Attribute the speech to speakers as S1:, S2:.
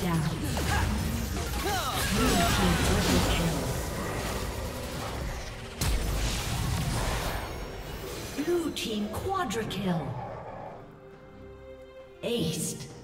S1: Blue team double kill. Blue team quadra kill. Aced.